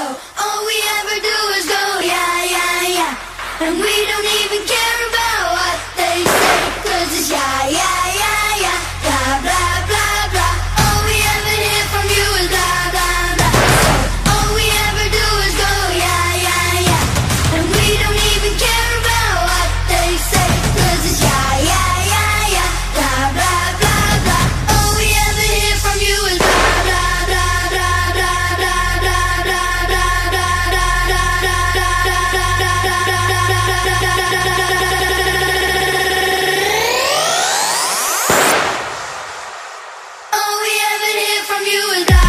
So all we ever do is go, yeah, yeah, yeah. And we don't even care about from you and I.